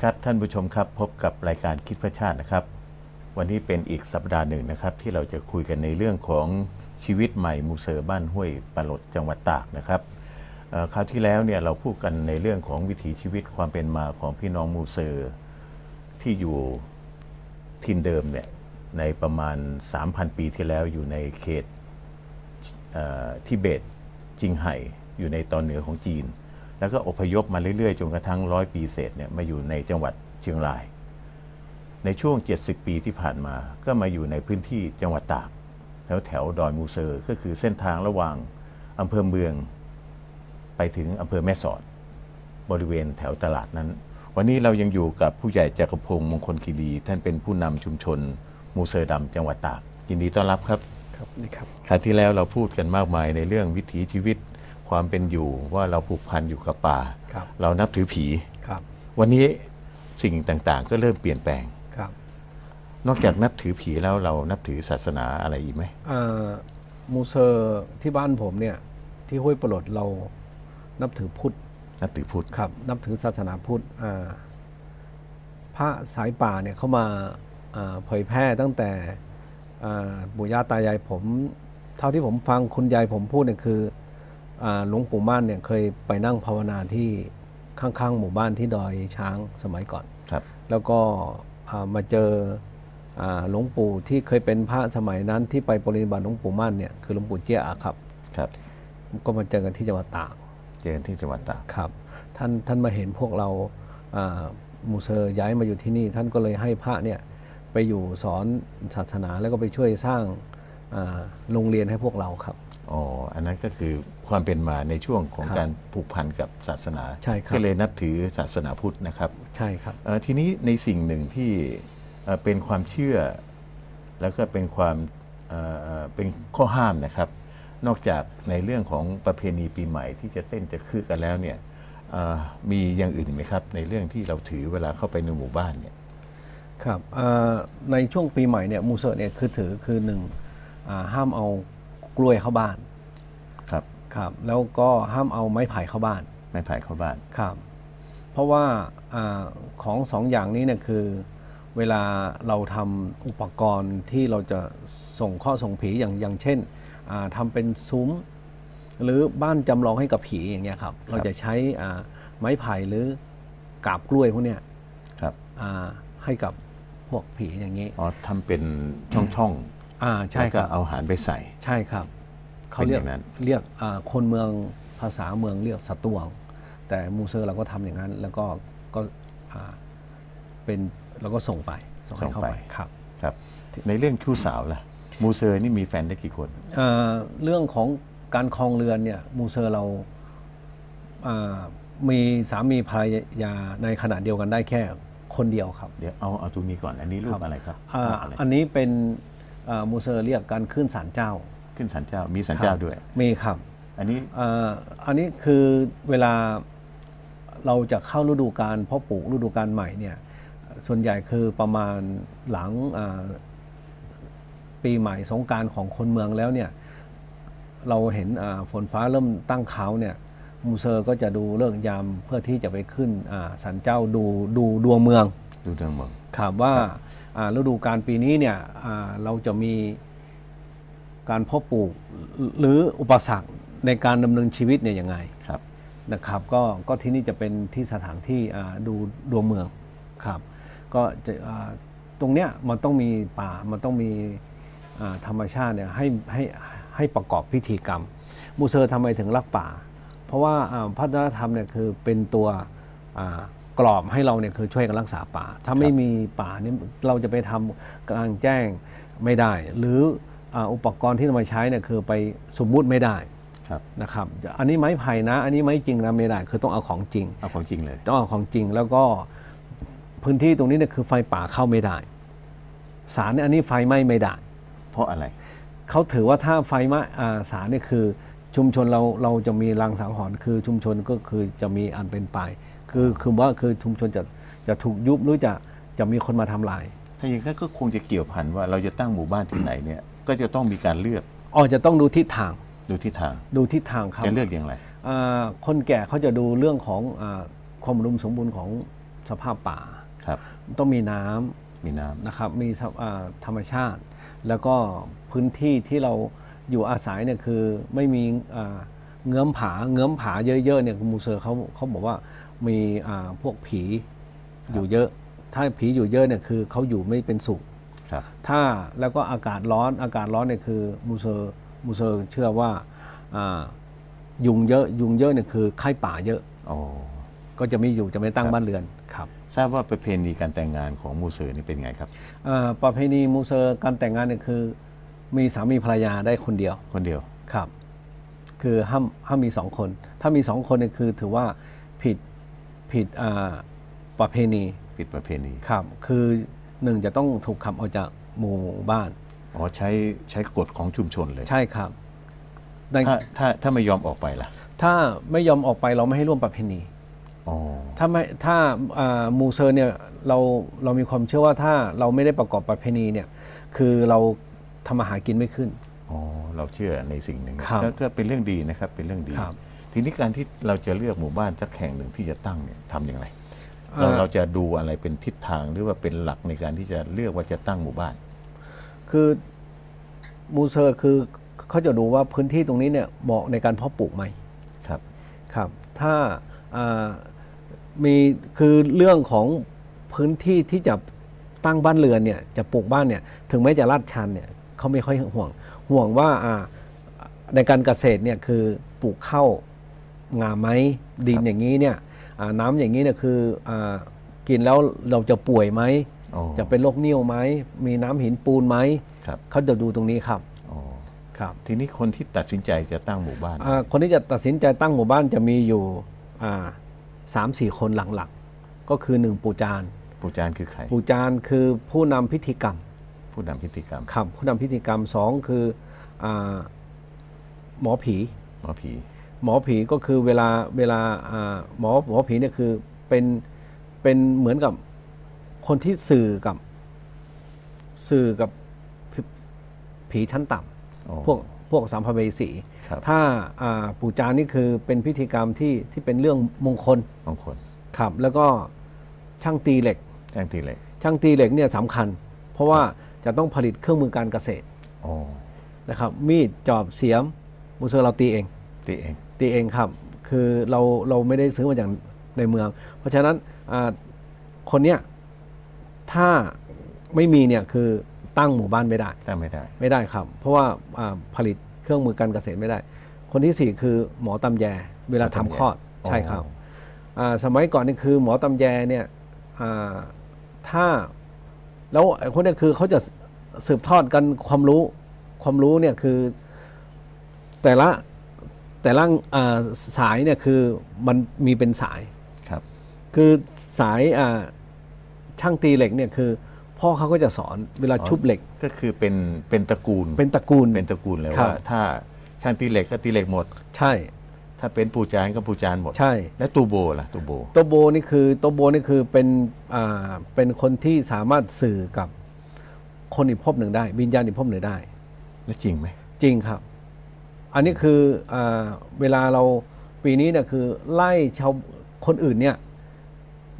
ดีครับท่านผู้ชมครับพบกับรายการคิดเพื่อชาตินะครับ วันนี้เป็นอีกสัปดาห์หนึ่งนะครับ ที่เราจะคุยกันในเรื่องของชีวิตใหม่มูเซอร์บ้านห้วยปลาหลดจังหวัดตากนะครับคราวที่แล้วเนี่ยเราพูดกันในเรื่องของวิถีชีวิตความเป็นมาของพี่น้องมูเซอร์ที่อยู่ถิ่นเดิมเนี่ยในประมาณ 3,000 ปีที่แล้วอยู่ในเขตเอ่อทิเบตจิงไห่อยู่ในตอนเหนือของจีน แล้วก็อพยพมาเรื่อยๆ จนกระทั่งร้อยปีเศษเนี่ยมาอยู่ในจังหวัดเชียงราย ในช่วง 70 ปีที่ผ่านมาก็มาอยู่ในพื้นที่จังหวัดตากแถวแถวๆดอยมูเซอร์ก็คือเส้นทางระหว่างอำเภอเมือง ไปถึงอำเภอแม่สอด บริเวณแถวตลาดนั้น วันนี้เรายังอยู่กับผู้ใหญ่จักรพงศ์มงคลคีรี ท่านเป็นผู้นำชุมชนมูเซอร์ดำจังหวัดตากยินดีต้อนรับครับครับนี่ครับคราวที่แล้วเราพูดกันมากมายในเรื่องวิถีชีวิต ความเป็นอยู่ว่าเราผูกพันอยู่กับป่าครับเรานับถือผีครับวันนี้สิ่งต่างๆ ก็เริ่มเปลี่ยนแปลงครับนอกจากนับถือผีแล้วเรานับถือศาสนาอะไรอีกไหมอ่ามูเซอร์ที่บ้านผมเนี่ยที่ห้วยปลดเรานับถือพุทธนับถือพุทธครับ นับถือศาสนาพุทธอ่าพระสายป่าเนี่ยเข้ามาอ่าเผยแพร่ตั้งแต่อ่าปู่ย่าตายายผม เท่าที่ผมฟังคุณยายผมพูดเนี่ยคืออ่า หลวงปู่ม่านเนี่ยเคยไปนั่งภาวนาที่ข้างๆ หมู่บ้านที่ดอยช้างสมัยก่อนครับ แล้วก็อ่ามาเจออ่าหลวงปู่ที่เคยเป็นพระสมัยนั้นที่ไปปรินิบัติหลวงปู่มั่นเนี่ยคือหลวงปู่เจี้ยอะครับครับ ก็มาเจอกันที่จังหวัดตากเจอกันที่จังหวัดตากครับ ท่านท่านมาเห็นพวกเราอ่ามูเซอร์ย้ายมาอยู่ที่นี่ ท่านก็เลยให้พระเนี่ยไปอยู่สอนศาสนาแล้วก็ไปช่วยสร้างอ่าโรงเรียนให้พวกเราครับ อ๋อ อันนั้นก็คือความเป็นมาในช่วงของครับการผูกพันกับศาสนาใช่ครับก็เลยนับถือศาสนาพุทธนะครับ ใช่ครับเอ่อทีนี้ในสิ่งหนึ่งที่เอ่อเป็นความเชื่อ แล้วก็เป็นความเอ่อเอ่อเป็นข้อห้ามนะครับ นอกจากในเรื่องของประเพณีปีใหม่ที่จะเต้นจะคือกันแล้วเนี่ยเอ่อมีอย่างอื่นอีกไหมครับ ในเรื่องที่เราถือเวลาเข้าไปในหมู่บ้านเนี่ยครับอ่าในช่วงปีใหม่เนี่ยมูเซอร์เนี่ยคือถือคือหนึ่งอ่าห้ามเอา กล้วยเข้าบ้าน ครับ ครับ แล้วก็ห้ามเอาไม้ไผ่เข้าบ้าน ไม่ผ่ายเข้าบ้าน ครับ เพราะว่าอาของสองอย่างนี้เนี่ยคือเวลาเราทำอุปกรณ์ที่เราจะส่งข้อส่งผีอย่างอย่างเช่นอ่าทำเป็นซุ้ม หรือบ้านจำลองให้กับผีอย่างเงี้ยครับ เราจะใช้อ่าไม้ไผ่หรือกาบกล้วยพวกเนี้ยครับอ่าให้กับพวกผีอย่างนี้อ๋อทำเป็นช่องอ่าๆใช่แล้วคก็รับเอาอาหารไปใส่ ใช่ครับเขาเรียกเป็นอย่างนั้น เรียกอ่าคนเมืองภาษาเมืองเรียกสตวง แต่มูเซอร์เราก็ทำอย่างนั้น แล้วก็ก็อ่าเป็นเราก็ส่งไปส่งให้เข้าไปครับ ครับ ในเรื่องชู้สาวล่ะ มูเซอร์นี่มีแฟนได้กี่คนอ่าเรื่องของการครองเรือนเนี่ยมูเซอร์เราอ่ามีสามีภรรยาในขณะเดียวกันได้แค่คนเดียวครับเดี๋ยวเอาเอาตรงนี้ก่อน อันนี้รูปอะไรครับอ่าภาพอะไรอันนี้เป็นอ่า มูเซอร์เรียกการขึ้นศาลเจ้า ขึ้นศาลเจ้ามีศาลเจ้าด้วย มีครับ อันนี้อ่าอันนี้คือเวลาเราจะเข้าฤดูการเพาะปลูกฤดูการใหม่เนี่ยส่วนใหญ่คือประมาณหลังอ่าปีใหม่สงกรารของคนเมืองแล้วเนี่ยเราเห็นอ่าฝนฟ้าเริ่มตั้งเขาเนี่ยมูเซอร์ก็จะดูเลิกษ์ยามเพื่อที่จะไปขึ้นอ่าสันเจ้าดูดูดวงเมือง ดูเรื่องเมืองครับว่าอ่า ฤดูการปีนี้เนี่ยอ่าเราจะมีการเพาะปลูกหรืออุปสรรคในการดำเนินชีวิตเนี่ยยังไงครับนะครับก็ก็ที่นี่จะเป็นที่สถานที่อ่าดูดวงเมืองครับก็จะอ่าตรงเนี้ยมันต้องมีป่ามันต้องมีอ่าธรรมชาติเนี่ยให้ให้ให้ประกอบพิธีกรรม มูเซอร์ทำไมถึงรักป่า เพราะว่าอ่าพัฒนธรรมเนี่ยคือเป็นตัวอ่า กรอบให้เราเนี่ยคือช่วยกันรักษาป่า ถ้าไม่มีป่าเนี่ยเราจะไปทำกลางแจ้งไม่ได้ หรืออ่าอุปกรณ์ที่เรามาใช้เนี่ยคือไปสมมุติไม่ได้ครับนะครับ อันนี้ไม้ไผ่นะ อันนี้ไม้จริงนะไม่ได้ คือต้องเอาของจริง เอาของจริงเลย ต้องเอาของจริง แล้วก็พื้นที่ตรงนี้เนี่ยคือไฟป่าเข้าไม่ได้ สารเนี่ยอันนี้ไฟไหม้ไม่ได้ เพราะอะไร เขาถือว่าถ้าไฟไหม้อ่าสารเนี่ยคือชุมชนเราเราจะมีรังสังหรณ์คือชุมชนก็คือจะมีอันเป็นไป คือคือว่าคือชุมชนจะจะถูกยุบหรือจะจะมีคนมาทำลาย ถ้าอย่างนั้นก็คงจะเกี่ยวพันว่าเราจะตั้งหมู่บ้านที่ไหนเนี่ยก็จะต้องมีการเลือกอ๋อจะต้องดูทิศทางดูทิศทางดูทิศทางครับจะเลือกอย่างไรอ่าคนแก่เขาจะดูเรื่องของอาความอุดมสมบูรณ์ของสภาพป่าครับต้องมีน้ำมีน้ำนะครับมีสภอ่าธรรมชาติ แล้วก็พื้นที่ที่เราอยู่อาศัยเนี่ยคือไม่มีอ่าเงื้อมผาเงื้อมผาเยอะๆเนี่ยมูเซอร์เขาเขาบอกว่า มีอ่าพวกผีอยู่เยอะ ถ้าผีอยู่เยอะเนี่ยคือเขาอยู่ไม่เป็นสุขครับถ้าแล้วก็อากาศร้อนอากาศร้อนเนี่ยคือมูเซอร์มูเซอร์เชื่อว่าอ่ายุงเยอะยุงเยอะเนี่ยคือไข้ป่าเยอะโอ้ก็จะไม่อยู่จะไม่ตั้งครับบ้านเรือนครับ ทราบว่าประเพณีการแต่งงานของมูเซอร์นี่เป็นไงครับอ่าประเพณีมูเซอร์การแต่งงานเนี่ยคือ มีสามีภรรยาได้คนเดียว คนเดียวครับ คือห้ามห้ามมีสองคน ถ้ามีสองคนเนี่ยคือถือว่าผิด ผิดอ่าประเพณีปิดประเพณีครับ คือหนึ่งจะต้องถูกขับออกจากหมู่บ้านอ๋อใช้ใช้กฎของชุมชนเลย ใช่ครับในถ้าถ้าถ้าไม่ยอมออกไปล่ะ ถ้าไม่ยอมออกไปเราไม่ให้ร่วมประเพณีอ๋อถ้าไม่ถ้าอ่ามูเซอร์เนี่ยเราเรามีความเชื่อว่าถ้าเราไม่ได้ประกอบประเพณีเนี่ย คือเราทำมาหากินไม่ขึ้นอ๋อเราเชื่อในสิ่งหนึ่งครับก็ก็เป็นเรื่องดีนะครับเป็นเรื่องดีครับ ทีนี้การที่เราจะเลือกหมู่บ้านสักแห่งหนึ่งที่จะตั้งเนี่ยทำอย่างไรอ่าเราเราจะดูอะไรเป็นทิศทางหรือว่าเป็นหลักในการที่จะเลือกว่าจะตั้งหมู่บ้าน คือมูเซอร์คือเขาจะดูว่าพื้นที่ตรงนี้เนี่ยเหมาะในการเพาะปลูกไหมครับครับ ถ้าอ่ามีคือเรื่องของพื้นที่ที่จะตั้งบ้านเรือนเนี่ยจะปลูกบ้านเนี่ยถึงแม้จะลาดชันเนี่ยเขาไม่ค่อยห่วง ห่วงว่าอ่าในการเกษตรเนี่ยคือปลูกข้าว งามไหมดินอย่างนี้เนี่ยอ่าน้ำอย่างนี้เนี่ยคืออากินแล้วเราจะป่วยไหมอ๋อจะเป็นโรคนิ่วไหมมีน้ำหินปูนไหมครับเขาจะดูตรงนี้ครับอ๋อครับ ทีนี้คนที่ตัดสินใจจะตั้งหมู่บ้านอ่าคนที่จะตัดสินใจตั้งหมู่บ้านจะมีอยู่อ่าสามสี่คนหลักๆ ก็คือหนึ่งปู่จานปู่จานคือใครปู่จานคือผู้นำพิธีกรรม ผู้นำพิธีกรรมครับผู้นำพิธีกรรมสองคืออาหมอผีหมอผี หมอผีก็คือเวลาเวลาอ่าหมอหมอผีเนี่ยคือเป็นเป็นเหมือนกับคนที่สื่อกับสื่อกับผีผีชั้นต่ำอ๋อพวกพวกสัมภเวสีครับถ้าอ่าปู่จานนี่คือเป็นพิธีกรรมที่ที่เป็นเรื่องมงคลบางคนครับแล้วก็ช่างตีเหล็กแจ้งทีเหล็ก ช่างตีเหล็กเนี่ยสำคัญ เพราะว่าจะต้องผลิตเครื่องมือการเกษตรอ๋อนะครับมีดจอบเสียมมูเซอร์เราตีเองตีเอง ตีเองครับ คือเราเราไม่ได้ซื้อมาจากในเมือง เพราะฉะนั้นอ่าคนเนี้ยถ้าไม่มีเนี่ยคือตั้งหมู่บ้านไม่ได้ตั้งไม่ได้ ไม่ได้ครับ เพราะว่าอ่าผลิตเครื่องมือการเกษตรไม่ได้ คนที่สี่คือหมอตำแยเวลาหมอทำตำแยคลอดอ๋อใช่ครับอ่าสมัยก่อนนี่คือหมอตำแยเนี่ยอ่าถ้าแล้วไอ้คนเนี้คือเขาจะสืบทอดกันความรู้ความรู้เนี่ยคือแต่ละ แต่ละอ่าสายเนี่ยคือมันมีเป็นสายครับ คือสายอ่าช่างตีเหล็กเนี่ยคือพ่อเขาก็จะสอนเวลาชุบเหล็กก็คือเป็นเป็นตระกูล เป็นตระกูลเป็นตระกูลเลยครับว่าถ้าช่างตีเหล็กก็ตีเหล็กหมด ใช่ ถ้าเป็นปู่จานก็ปู่จานหมดใช่ และตูโบล่ะตูโบโตโบนี่คือโตโบนี่คือเป็นอ่าเป็นคนที่สามารถสื่อกับคนอีกภพหนึ่งได้ วิญญาณอีกภพหนึ่งได้ แล้วจริงไหมจริงครับ อันนี้คืออาเวลาเราปีนี้เนี่ยคือไล่ชาวคนอื่นเนี่ย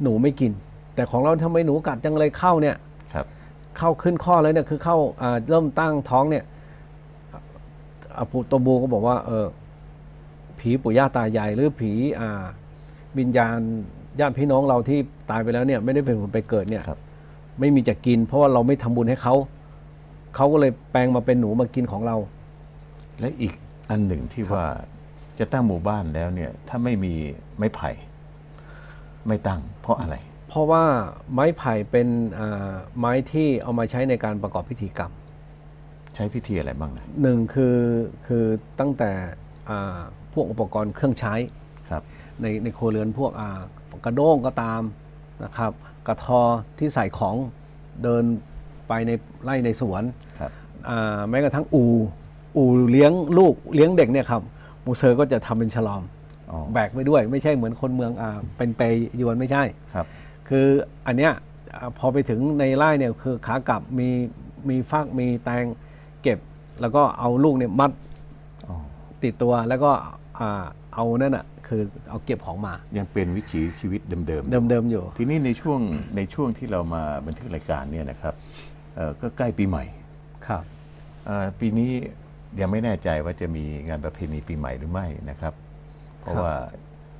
หนูไม่กิน แต่ของเราทำไมหนูกัดจังเลยเข้าเนี่ยครับ เข้าขึ้นข้อเลยเนี่ยคือเข้าอ่าเริ่มตั้งท้องเนี่ยอาปุโตโบก็บอกว่า เออผีปู่ย่าตายายหรือผีอ่าวิญญาณญาติพี่น้องเราที่ตายไปแล้วเนี่ย ไม่ได้เป็นผลไปเกิดเนี่ยครับไม่มีจะกิน เพราะว่าเราไม่ทำบุญให้เขาเขาก็เลยแปลงมาเป็นหนูมากินของเรา และอีก อันหนึ่งที่ว่าจะตั้งหมู่บ้านแล้วเนี่ยถ้าไม่มีไม้ไผ่ ไม่ตั้ง เพราะอะไร เพราะว่าไม้ไผ่เป็นอ่าไม้ที่เอามาใช้ในการประกอบพิธีกรรม ใช้พิธีอะไรบ้างนะหนึ่งคือคือตั้งแต่อ่าพวกอุปกรณ์เครื่องใช้ครับในในครัวเรือนพวกอ่ากระโด้งก็ตามนะครับกระทอที่ใส่ของเดินไปในไร่ในสวนครับอ่าแม้กระทั่งอู อูเลี้ยงลูกเลี้ยงเด็กเนี่ยครับมูเซอร์ก็จะทำเป็นฉลอมอ๋อแบกไปด้วย ไม่ใช่เหมือนคนเมืองอ่าเป็นเปยยวนไม่ใช่ครับ คืออันเนี้ยอ่าพอไปถึงในไร่เนี่ยคือขากลับมีมีฟากมีแตงเก็บ แล้วก็เอาลูกเนี่ยมัดอ๋อติดตัวแล้วก็อ่าเอานั่นอะคคือเอาเก็บของมา ยังเป็นวิถีชีวิตเดิมเดิมๆอยู่ๆทีนี้ในช่วงในช่วงที่เรามาบันทึกรายการเนี่ยนะครับเอ่อก็ใกล้ปีใหม่ครับเอ่อปีนี้ ยังไม่แน่ใจว่าจะมีงานประเพณีปีใหม่หรือไม่นะครับ เพราะว่า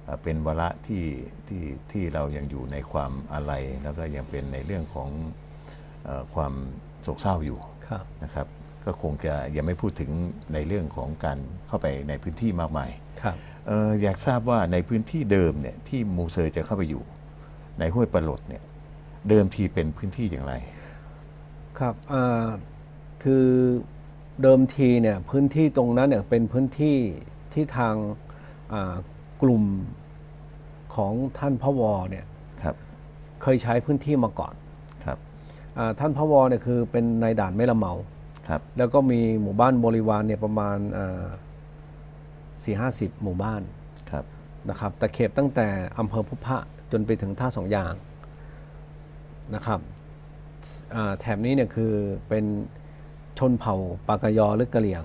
เอ่อเป็นวาระที่ที่ที่เรายังอยู่ในความอาลัยแล้วก็ยังเป็นในเรื่องของเออความโศกเศร้าอยู่ครับนะครับ ก็คงจะยังไม่พูดถึงในเรื่องของการเข้าไปในพื้นที่มากมายครับเอออยากทราบว่าในพื้นที่เดิมเนี่ยที่มูเซอร์จะเข้าไปอยู่ ในห้วยปลาหลดเนี่ยเดิมทีเป็นพื้นที่อย่างไร ครับอ่าคือ เดิมทีเนี่ยพื้นที่ตรงนั้นเนี่ยเป็นพื้นที่ที่ทางอ่ากลุ่มของท่านพระวอเนี่ยครับเคยใช้พื้นที่มาก่อนครับอาท่านพระวอเนี่ยคือเป็นนายด่านไม่ละเมาครับแล้วก็มีหมู่บ้านบริวารเนี่ยประมาณสี่ห้าสิบหมู่บ้านครับนะครับตะเข็บตั้งแต่อำเภอพุพะจนไปถึงท่าสองยางนะครับอ่าแถบนี้เนี่ยคือเป็น ชนเผ่าปากายอหรือกะเหรี่ยง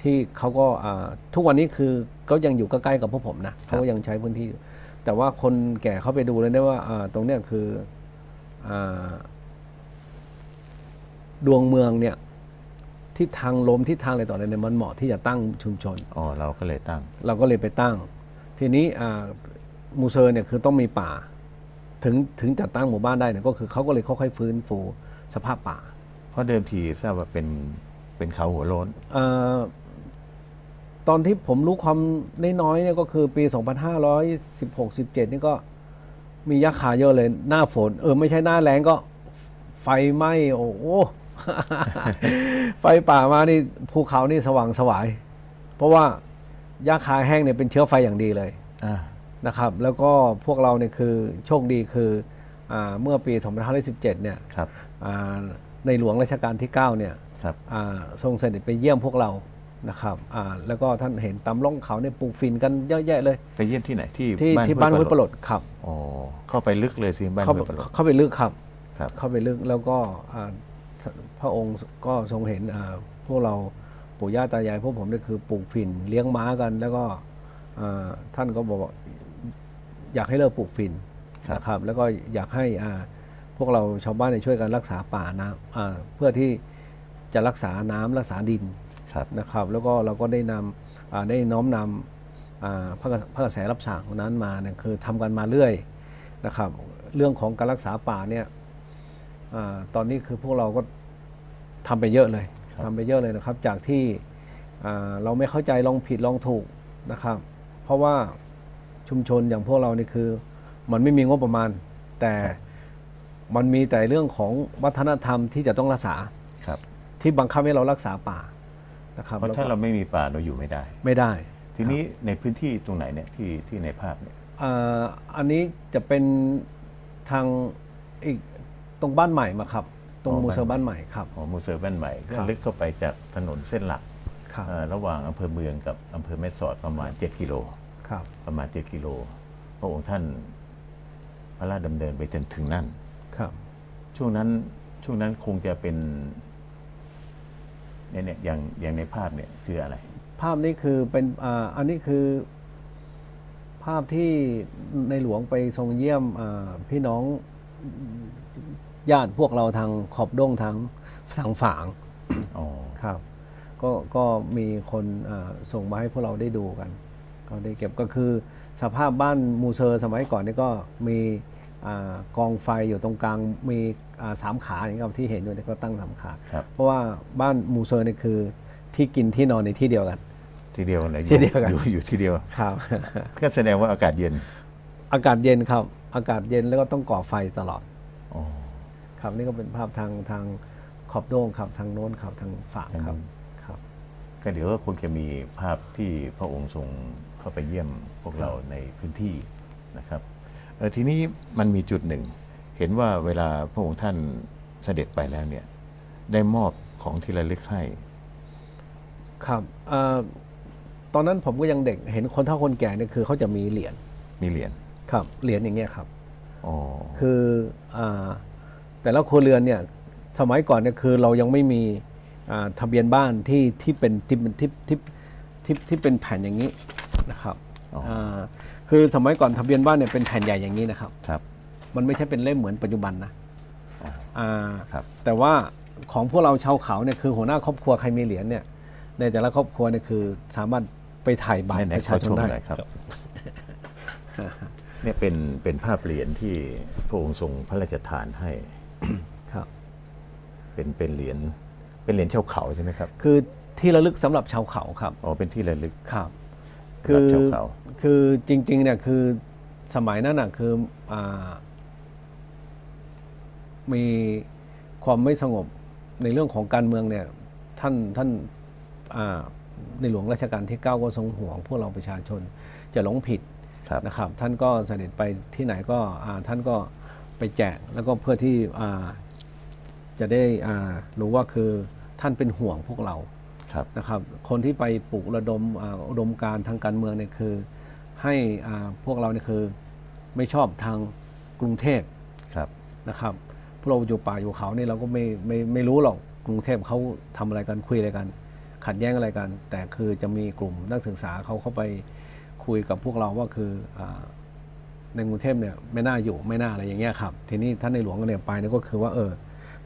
ที่เขาก็อ่าทุกวันนี้คือก็ยังอยู่ใกล้ๆกับพวกผมนะเขาก็ยังใช้พื้นที่อยู่แต่ว่าคนแก่เขาไปดูเลยได้ว่าอ่าตรงเนี้ยคืออาดวงเมืองเนี่ยทิศทางลมทิศทางอะไรต่ออะไรเนี่ยมันเหมาะที่จะตั้งชุมชนอ๋อเราก็เลยตั้ง เราก็เลยไปตั้ง ทีนี้อ่ามูเซอร์เนี่ยคือต้องมีป่า ถึงถึงจะตั้งหมู่บ้านได้เนี่ยก็คือเขาก็เลยค่อยๆฟื้นฟูสภาพป่าเพ ราะเดิมทีทราบว่าเป็นเป็นเขาหัวโล้นอาตอนที่ผมรู้ความน้อยๆเนี่ยก็คือปี 2516 17 นี่ก็มียักษ์ขาเยอะเลย หน้าฝน เออ ไม่ใช่หน้าแรงก็ไฟไหม้โอ้โหไฟป่ามานี่ภูเขานี่สว่างสวาย เพราะว่ายักษ์ขาแห้งเนี่ยเป็นเชื้อไฟอย่างดีเลยอ่านะครับ แล้วก็พวกเราเนี่ยคือโชคดีคืออาเมื่อปี 2517 เนี่ยครับอ่า ในหลวงรัชกาลที่9เนี่ยครับอ่าทรงเสด็จไปเยี่ยมพวกเรานะครับอ่าแล้วก็ท่านเห็นตามร่องเขาเนี่ยปลูกฝิ่นกันเยอะแยะเลย ไปเยี่ยมที่ไหนที่ที่ที่บ้านห้วยปลาลลดดครับอ๋อเข้าไปลึกเลยสิบ้านเข้าห้วยปลาลดเข้าไปลึกครับครับเข้าไปลึกแล้วก็อ่าพระองค์ก็ทรงเห็นอ่าพวกเราปู่ย่าตายายพวกผมเนี่ยคือปลูกฝิ่นเลี้ยงม้ากัน แล้วก็อ่าท่านก็บอกว่าอยากให้เลิกปลูกฝิ่นครับนะครับแล้วก็อยากให้อ่า พวกเราชาวบ้านเนี่ยช่วยกันรักษาป่าน้ำอ่าเพื่อที่จะรักษาน้ำรักษาดินครับนะครับ แล้วก็เราก็ได้นำอ่าได้น้อมนำอ่าพระกระพระกระแสรับสั่งนั้นมาเนี่ยคือทำกันมาเรื่อยนะครับ เรื่องของการรักษาป่าเนี่ยอาตอนนี้คือพวกเราก็ทำไปเยอะเลยครับทำไปเยอะเลยนะครับ จากที่อ่าเราไม่เข้าใจลองผิดลองถูกนะครับ เพราะว่าชุมชนอย่างพวกเรานี่คือ มันไม่มีงบประมาณ แต่ มันมีแต่เรื่องของวัฒนธรรมที่จะต้องรักษาครับ ที่บังคับให้เรารักษาป่านะครับเพราะแล้วถ้าก็เราไม่มีป่าเราอยู่ไม่ได้ ไม่ได้ ทีนี้ในพื้นที่ตรงไหนเนี่ยที่ที่ในภาพเนี่ยอ่าอันนี้จะเป็นทางอีกตรงบ้านใหม่มาครับ ตรงมูเซอร์บ้านใหม่ครับของมูเซอร์บ้านใหม่ก็ครับลึกเข้าไปจากถนนเส้นหลักครับเอ่อระหว่างอำเภอเมืองกับอำเภอแม่สอดประมาณ 7 กิโลครับประมาณ 7 กิโล พระองค์ท่านพระราชดำเนินไปจนถึงนั่น ครับ ช่วงนั้นช่วงนั้นคงจะเป็นเนี่ยเนี่ยอย่างอย่างในภาพเนี่ยคืออะไร ภาพนี้คือเป็นอ่าอันนี้คือ ภาพที่ในหลวงไปทรงเยี่ยมอ่าพี่น้องญาติพวกเราทางขอบด้งทางทางฝางอ๋อครับก็ก็มีคนอ่าส่งมาให้พวกเราได้ดูกัน ก็ได้เก็บก็คือสภาพบ้านมูเซอร์สมัยก่อนนี่ก็มี อากองไฟอยู่ตรงกลางมีอ่าสามขาอย่างนี้ครับที่เห็นอยู่นี่ก็ตั้งสามขาครับเพราะว่าบ้านมูเซอร์นี่คือที่กินที่นอนในที่เดียวกัน ทีเดียวเลยที่เดียวกันอยู่อยู่ที่เดียวครับก็แสดงว่าอากาศเย็น อากาศเย็นครับ อากาศเย็นแล้วก็ต้องก่อไฟตลอดอ๋อครับนี่ก็เป็นภาพทางทางขอบโด้งครับทางโน้นครับทางฝางครับครับก็เดี๋ยวก็คงจะมีภาพที่พระองค์ทรงเข้าไปเยี่ยมพวกเราในพื้นที่นะครับเออ ทีนี้มันมีจุดหนึ่ง เห็นว่าเวลาพระองค์ท่านเสด็จไปแล้วเนี่ยได้มอบของที่ระลึกให้ ครับเอ่อตอนนั้นผมก็ยังเด็กเห็นคนเฒ่าคนแก่เนี่ยคือเขาจะมีเหรียญมีเหรียญครับเหรียญอย่างเงี้ยครับอ๋อคืออาแต่ละครัวเรือนเนี่ยสมัยก่อนเนี่ยคือเรายังไม่มีอ่าทะเบียนบ้านที่ที่เป็นที่เป็นที่ที่ที่ที่เป็นแผ่นอย่างนี้นะครับอ๋ออ่า คือสมัยก่อนทะเบียนบ้านเนี่ยเป็นแผ่นใหญ่อย่างนี้นะครับ ครับ มันไม่ใช่เป็นเล่มเหมือนปัจจุบันนะอ๋ออ่าครับ แต่ว่าของพวกเราชาวเขาเนี่ยคือหัวหน้าครอบครัวใครมีเหรียญเนี่ย ในแต่ละครอบครัวเนี่ยคือสามารถไปถ่ายบัตรไหนปๆระชาชนขอชมได้หน่อยครับ เนี่ยเป็นเป็นภาพเหรียญที่พระองค์ทรงพระราชทานให้ ครับ เป็นเป็นเหรียญเป็นเหรียญชาวเขาใช่ไหมครับ คือที่ระลึกสำหรับชาวเขาครับ อ๋อ เป็นที่ระลึก ครับ สำหรับชาวเขาคือจริงๆเนี่ยคือสมัยนั้นน่ะคืออามีความไม่สงบในเรื่องของการเมืองเนี่ยท่านท่านอ่าในหลวงรัชกาลที่ 9 ก็ทรงห่วงพวกเราประชาชนจะหลงผิดครับนะครับ ท่านก็เสด็จไปที่ไหนก็อ่าท่านก็ไปแจกแล้วก็เพื่อที่อ่าจะได้อ่ารู้ว่าคือท่านเป็นห่วงพวกเราครับ นะครับ คนที่ไปปลุกระดมอ่าอุดมการณ์ทางการเมืองเนี่ยคือ ให้อ่าพวกเราเนี่ยคือไม่ชอบทางกรุงเทพครับนะครับพวกเราอยู่ป่าอยู่เขาเนี่ยเราก็ไม่ไม่ไม่รู้หรอกกรุงเทพเขาทำอะไรกันคุยอะไรกัน ขัดแย้งอะไรกัน แต่คือจะมีกลุ่มนักศึกษาเขาเข้าไปคุยกับพวกเราว่าคืออาในกรุงเทพเนี่ยไม่น่าอยู่ไม่น่าอะไรอย่างเงี้ยครับ ทีนี้ท่านในหลวงก็เนี่ยไปเนี่ยก็คือว่าเออ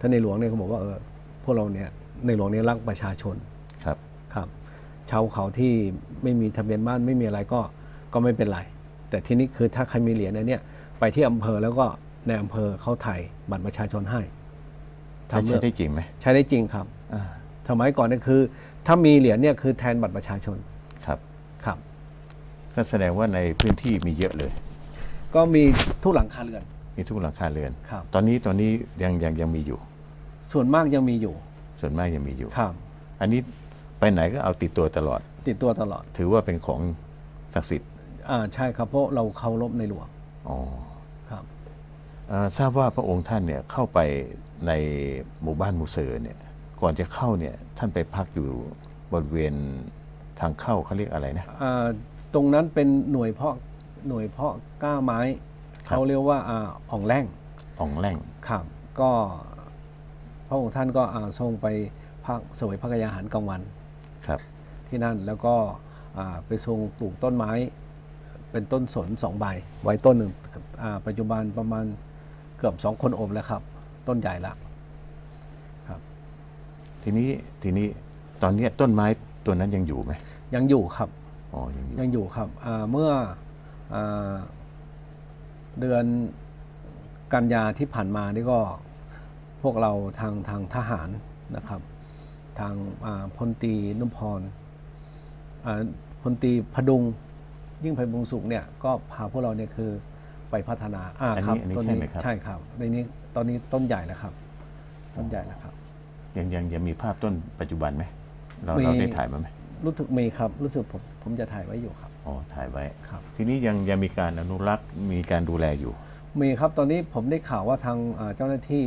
ท่านในหลวงเนี่ยเขาบอกว่าเออพวกเราเนี่ยในหลวงเนี่ยรักประชาชนครับครับ ชาวเขาที่ไม่มีทะเบียนบ้านไม่มีอะไรก็ก็ไม่เป็นไร แต่ทีนี้คือถ้าใครมีเหรียญอันเนี้ยไปที่อำเภอแล้วก็ในอำเภอเขาถ่ายบัตรประชาชนให้ใช้ทำเรื่ใช้องได้จริงไหมใช้ได้จริงครับอ่าสมัยก่อนเนี่ยคือ ถ้ามีเหรียญเนี่ยคือแทนบัตรประชาชนครับครับ ก็แสดงว่าในพื้นที่มีเยอะเลย ก็มีทุกหลังคาเรือน มีทุกหลังคาเรือนครับตอนนี้ตอนนี้ยังยังยังมีอยู่ ส่วนมากยังมีอยู่ ส่วนมากยังมีอยู่ครับ อันนี้ ไปไหนก็เอาติดตัวตลอด ติดตัวตลอด ถือว่าเป็นของศักดิ์สิทธิ์อ่าใช่ครับเพราะเราเคารพในหลวงอ๋อครับเอ่อทราบว่าพระองค์ท่านเนี่ยเข้าไปในหมู่บ้านมูเซอร์เนี่ยก่อนจะเข้าเนี่ยท่านไปพักอยู่บริเวณทางเข้าเขาเรียกอะไรนะอ่าตรงนั้นเป็นหน่วยเพาะหน่วยเพาะกล้าไม้ครับเขาเรียกว่าอ่าอ่องแร่งอ่องแร่งครับก็พระองค์ท่านก็อ่าทรงไปพักสวยพระกยาหารกลางวันครับ ที่นั่น แล้วก็อ่าไปทรงปลูกต้นไม้ เป็นต้นสนสองใบ ไว้ต้นหนึ่งอ่าปัจจุบันประมาณเกือบสองคนโอบแล้วครับ ต้นใหญ่ละครับ ทีนี้ทีนี้ตอนเนี้ยต้นไม้ตัวนั้นยังอยู่ไหมยังอยู่ครับอ๋อยังอยู่ยังอยู่ครับอ่าเมื่ออาเดือนกันยาที่ผ่านมานี่ก็พวกเราทางทางทหารนะครับ ทางอ่าพลตรีนุพรอ่า พลตรีพดุงยิ่งไพบุญสุขเนี่ยก็พาพวกเราเนี่ยคือไปพัฒนาอ่าอันครับนี้อันนี้ต้นใช่ไหมครับใช่ครับในนี้ตอนนี้ต้นใหญ่แล้วครับ ต้นใหญ่แล้วครับ ยังยังยังมีภาพต้นปัจจุบันไหมเรามีเราได้ถ่ายมาไหมรู้สึกมีครับ รู้สึกผมผมจะถ่ายไว้อยู่ครับอ๋อถ่ายไว้ครับ ทีนี้ยังยังมีการอนุรักษ์มีการดูแลอยู่ มีครับตอนนี้ผมได้ข่าวว่าทางอ่าเจ้าหน้าที่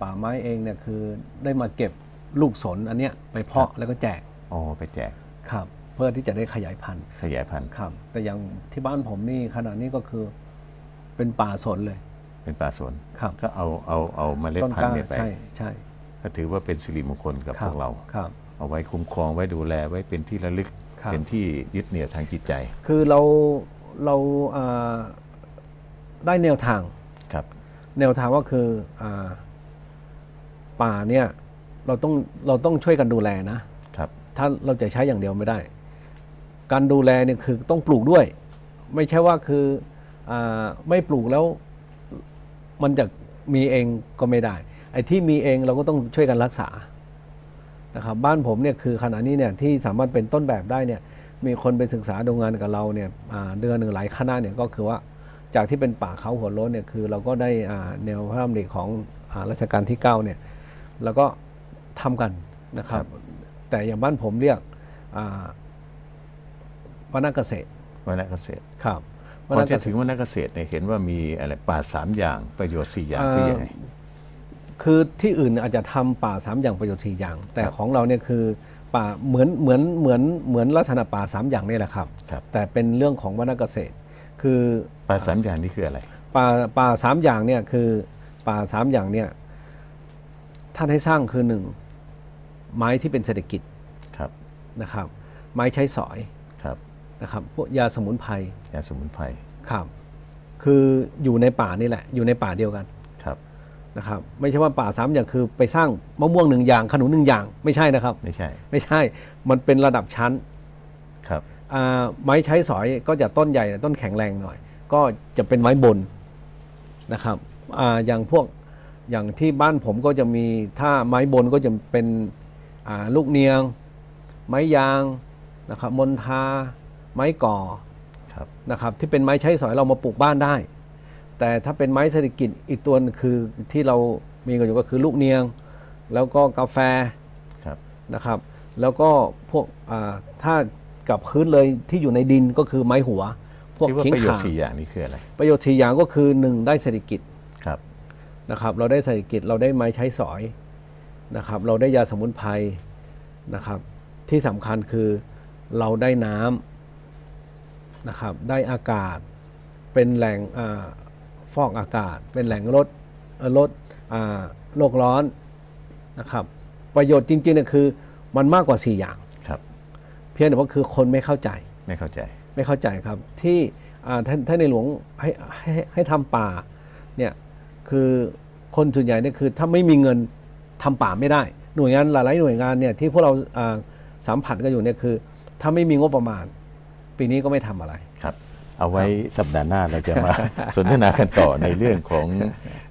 ป่าไม้เองเนี่ยคือได้มาเก็บลูกสนอันเนี้ยไปเพาะแล้วก็แจกอ๋อไปแจกครับ เพื่อที่จะได้ขยายพันธุ์ขยายพันธุ์ครับ แต่อย่างที่บ้านผมนี่ขนาดนี้ก็คือเป็นป่าสนเลย เป็นป่าสวนครับก็เอาเอาเอาเมล็ดต้นพันกล้าธุ์เนี่ยไปใช่ใช่ก็ถือว่าเป็นสิริมงคลกับคพวกเราครับ เอาไว้คุ้มครองไว้ดูแลไว้เป็นที่ระลึกครับเป็นที่ยึดเหนี่ยวทางจิตใจ คือเราเราอ่าได้แนวทางครับ แนวทางก็คืออาป่าเนี่ยเราต้องเราต้องช่วยกันดูแลนะครับ ถ้าเราจะใช้อย่างเดียวไม่ได้ การดูแลเนี่ยคือต้องปลูกด้วย ไม่ใช่ว่าคืออาไม่ปลูกแล้วมันจะมีเองก็ไม่ได้ ไอ้ที่มีเองเราก็ต้องช่วยกันรักษานะครับบ้านผมเนี่ยคือขณะนี้เนี่ยที่สามารถเป็นต้นแบบได้เนี่ยมีคนไปศึกษาดูงานกับเราเนี่ยอ่าเดือนหนึ่งหลายคณะเนี่ยก็คือว่าจากที่เป็นป่าเขาหัวโล้นเนี่ยคือเราก็ได้อ่าแนวพระราชดำริของอารัชกาลที่9เนี่ยแล้วก็ทำกันนะครับ แต่อย่างบ้านผมเรียกอ่า วนาเกษตรวรรณเกษตรครับก่อนจะวรรณเกษถึตงรวรรณเกษตรเนี่ยเห็นว่ามีอะไรป่าสามอย่างประโยชน์สี่อย่างอ่าคือยังไงคือที่อื่นอาจจะทำป่าสามอย่างประโยชน์สี่อย่าง แต่ครับของเราเนี่ยคือป่าเหมือนเหมือนเหมือนเหมือนลักษณะป่าสามอย่างนี่แหละครับครับแต่เป็นเรื่องของวรรณเกษตร คือป่าสามอย่างนี่คืออะไร ป่าป่าสามอย่างเนี่ยคือป่าสามอย่างเนี่ยท่านให้สร้างคือหนึ่งไม้ที่เป็นเศรษฐกิจครับนะครับ ไม้ใช้สอยครับ นะครับพวกยาสมุนไพรยาสมุนไพรครับ คืออยู่ในป่านี่แหละ อยู่ในป่าเดียวกันครับนะครับ ไม่ใช่ว่าป่าสามอย่างคือไปสร้างมะม่วงหนึ่งอย่างขนุนหนึ่งอย่าง ไม่ใช่นะครับ ไม่ใช่ ไม่ใช่มันเป็นระดับชั้นครับอ่าไม้ใช้สอยก็จะต้นใหญ่ต้นแข็งแรงหน่อย ก็จะเป็นไม้บนนะครับอ่าอย่างพวกอย่างที่บ้านผมก็จะมีถ้าไม้บนก็จะเป็นอ่าลูกเนียง ไม้ยางนะครับมนทา ไม้ก่อครับนะครับที่เป็นไม้ใช้สอยเรามาปลูกบ้านได้ แต่ถ้าเป็นไม้เศรษฐกิจอีกตัวหนึ่งคือที่เรามีกันอยู่ก็คือลูกเนียง แล้วก็กาแฟครับนะครับ แล้วก็พวกอ่าถ้ากับพื้นเลยที่อยู่ในดินก็คือไม้หัว พวกที่ว่าขิงประโยชข่าน์สี่อย่างนี้คืออะไร ประโยชน์สี่อย่างก็คือหนึ่งได้เศรษฐกิจครับนะครับ เราได้เศรษฐกิจเราได้ไม้ใช้สอยนะครับ เราได้ยาสมุนไพรนะครับ ที่สำคัญคือเราได้น้ำ นะครับได้อากาศเป็นแหล่งอ่าฟอกอากาศ เป็นแหล่งลดเอ่อลดอ่าโลกร้อนนะครับประโยชน์จริงๆเนี่ยคือมันมากกว่า 4 อย่างครับ เพียงแต่ว่าคือคนไม่เข้าใจไม่เข้าใจ ไม่เข้าใจครับที่อ่าท่านท่านในหลวงให้ให้ให้ทำป่าเนี่ยคือคนส่วนใหญ่เนี่ยคือถ้าไม่มีเงินทำป่าไม่ได้ หน่วยงานหลายๆหน่วยงานเนี่ยที่พวกเราอ่าสัมผัสกันอยู่เนี่ยคือ ถ้าไม่มีงบประมาณ ปีนี้ก็ไม่ทำอะไรครับ เอาไว้สัปดาห์หน้าเราจะมา สนทนากันต่อในเรื่องของ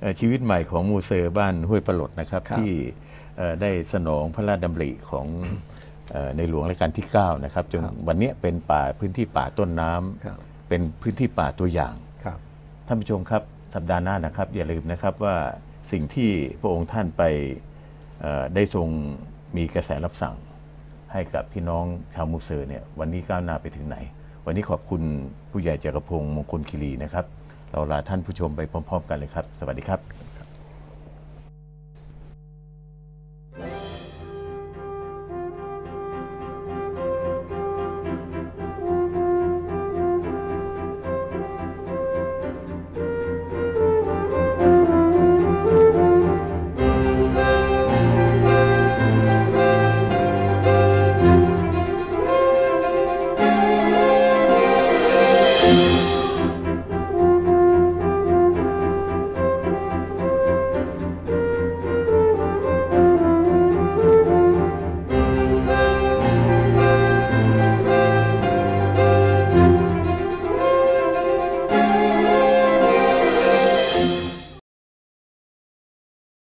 เอ่อชีวิตใหม่ของมูเซอร์บ้านห้วยปลดนะครับครับที่เอ่อได้สนองพระราชดำริของเอ่อในหลวงรัชกาลที่ 9 นะครับจนวันนี้เป็นป่าพื้นที่ป่าต้นน้ำครับเป็นพื้นที่ป่าตัวอย่างครับท่านผู้ชมครับสัปดาห์หน้านะครับ อย่าลืมนะครับว่าสิ่งที่พระองค์ท่านไปเอ่อได้ทรงมีกระแสรับสั่งให้กับพี่น้องชาวมุสเซอร์เนี่ยวันนี้ก้าวหน้าไปถึงไหน วันนี้ขอบคุณผู้ใหญ่จักรพงศ์มงคลคิรีนะครับ เราลาท่านผู้ชมไปพร้อม ๆ กันเลยครับ สวัสดีครับ